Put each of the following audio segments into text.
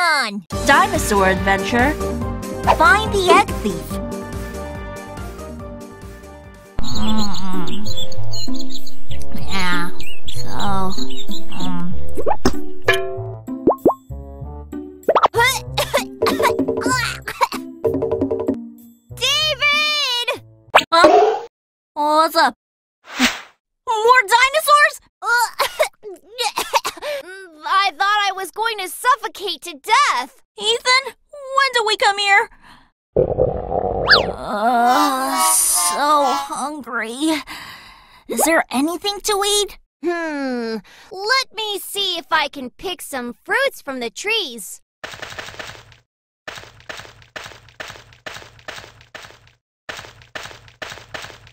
on! Dinosaur adventure. Find the egg thief. To suffocate to death. Ethan, when did we come here? Uh, so hungry. Is there anything to eat? Hmm. Let me see if I can pick some fruits from the trees.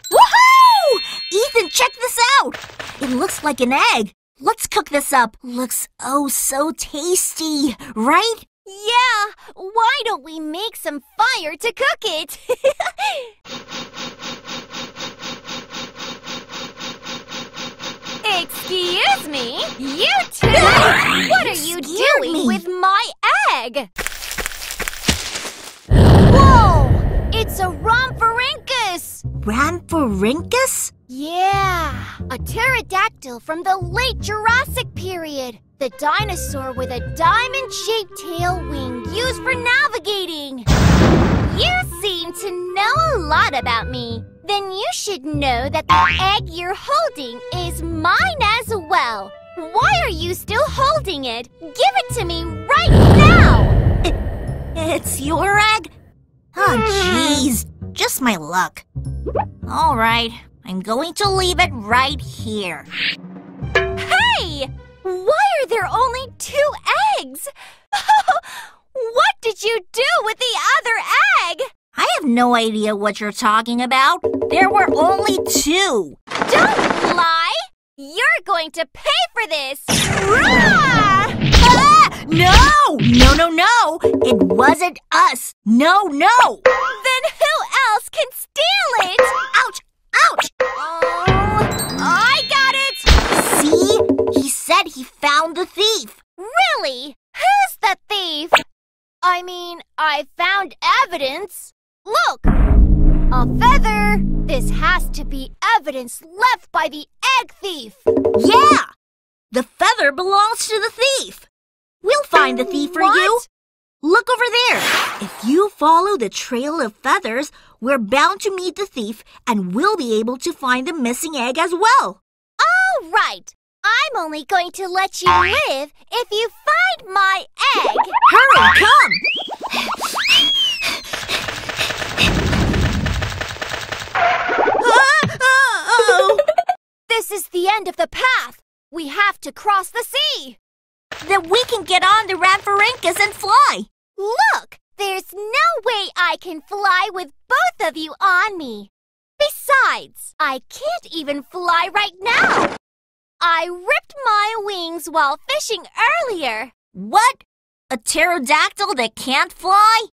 Woohoo! Ethan, check this out! It looks like an egg. Let's cook this up. Looks oh so tasty, right? Yeah, why don't we make some fire to cook it? Excuse me, you two! What are you doing me. with my egg? Rhamphorhynchus? Yeah, a pterodactyl from the late Jurassic period. The dinosaur with a diamond-shaped tail wing used for navigating. You seem to know a lot about me. Then you should know that the egg you're holding is mine as well. Why are you still holding it? Give it to me right now! It's your egg? Oh, jeez. Just my luck. All right, I'm going to leave it right here. Hey! Why are there only two eggs? what did you do with the other egg? I have no idea what you're talking about. There were only two. Don't lie! You're going to pay for this! Rah! No! No, no, no! It wasn't us! No, no! Then who else can steal it? Ouch! Ouch! Oh, I got it! See? He said he found the thief. Really? Who's the thief? I mean, I found evidence. Look! A feather! This has to be evidence left by the egg thief. Yeah! The feather belongs to the thief. We'll find the thief for you. Look over there. If you follow the trail of feathers, we're bound to meet the thief and we'll be able to find the missing egg as well. All right. I'm only going to let you live if you find my egg. Hurry, come! Ah, uh-oh. This is the end of the path. We have to cross the sea. Then we can get on the Rhamphorhynchus and fly. Look, there's no way I can fly with both of you on me. Besides, I can't even fly right now. I ripped my wings while fishing earlier. What? A pterodactyl that can't fly?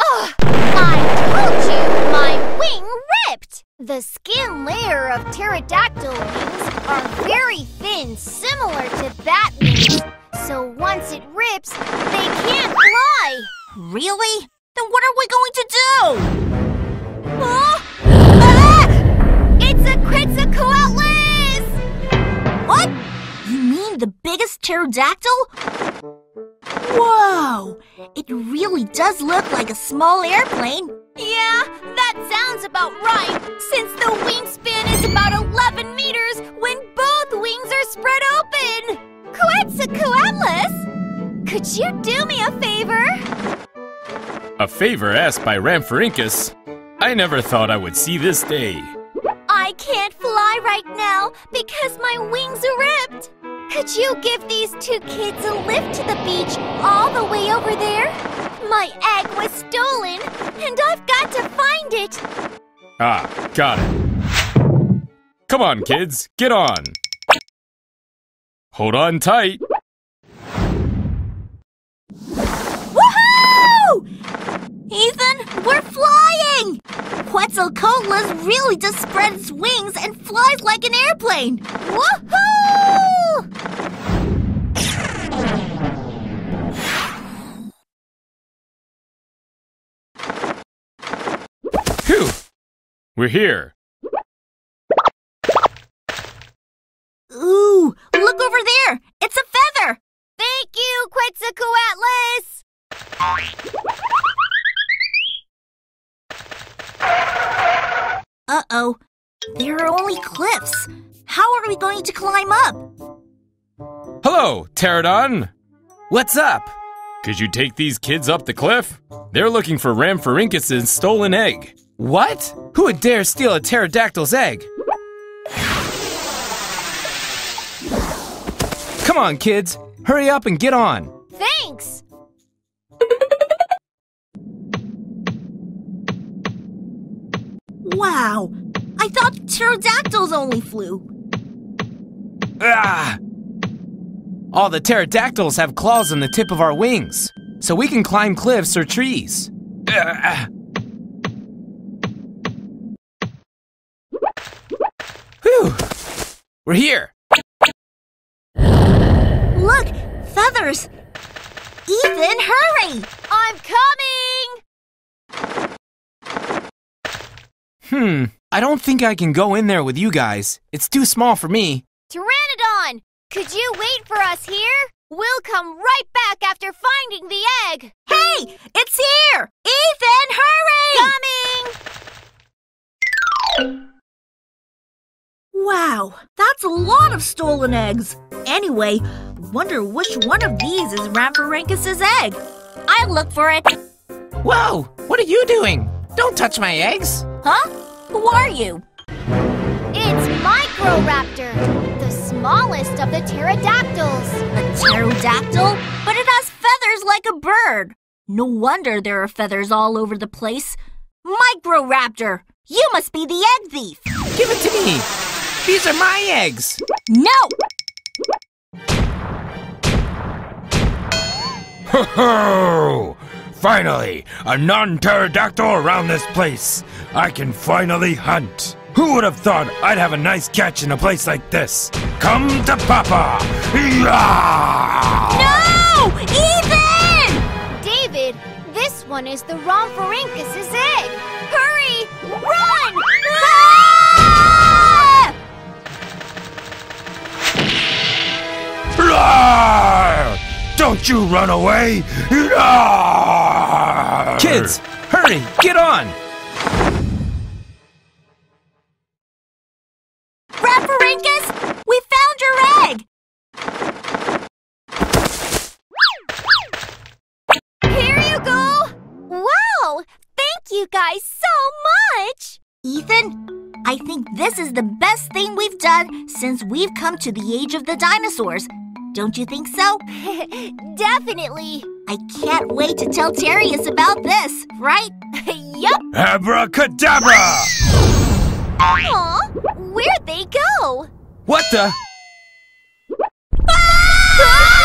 Ugh, I told you my wing ripped. The skin layer of pterodactyl wings are very thin, similar to wings. Really? Then what are we going to do? Huh? Ah! It's a Quetzalcoatlus! What? You mean the biggest pterodactyl? Whoa! It really does look like a small airplane. Yeah, that sounds about right, since the wingspan is about 11 meters when both wings are spread open. Quetzalcoatlus, could you do me a favor? A favor asked by Rhamphorhynchus. I never thought I would see this day. I can't fly right now because my wings are ripped. Could you give these two kids a lift to the beach all the way over there? My egg was stolen, and I've got to find it. Ah, got it. Come on, kids, get on. Hold on tight. Quetzalcoatlus really just spread its wings and flies like an airplane. Woohoo! Phew! We're here. Ooh, look over there! It's a feather! Thank you, Quetzalcoatlus! Uh-oh. There are only cliffs. How are we going to climb up? Hello, Pteranodon. What's up? Could you take these kids up the cliff? They're looking for Rhamphorhynchus' stolen egg. What? Who would dare steal a pterodactyl's egg? Come on, kids. Hurry up and get on. Wow. I thought pterodactyls only flew. Ah! All the pterodactyls have claws on the tip of our wings, so we can climb cliffs or trees. Ah! Whew! We're here! Look, feathers! Ethan, hurry! I'm coming! Hmm, I don't think I can go in there with you guys. It's too small for me. Pteranodon! Could you wait for us here? We'll come right back after finding the egg! Hey, it's here! Ethan, hurry! Coming! Wow, that's a lot of stolen eggs. Anyway, wonder which one of these is Rhamphorhynchus' egg. I'll look for it. Whoa! What are you doing? Don't touch my eggs! Huh? Who are you? It's Microraptor, the smallest of the pterodactyls. A pterodactyl? But it has feathers like a bird. No wonder there are feathers all over the place. Microraptor, you must be the egg thief. Give it to me! These are my eggs! No! Ho ho! Finally, a non-pterodactyl around this place. I can finally hunt. Who would have thought I'd have a nice catch in a place like this? Come to Papa! No! Ethan! David, this one is the Rhamphorhynchus' egg. Hurry! Run! Ah! Roar! Don't you run away! Roar! Kids, hurry, get on! Rhamphorhynchus, we found your egg! Here you go! Wow! Thank you guys so much! Ethan, I think this is the best thing we've done since we've come to the age of the dinosaurs. Don't you think so? Definitely. I can't wait to tell Darius about this, right? yup. Abracadabra! Aw, where'd they go? What the? Ah! Ah!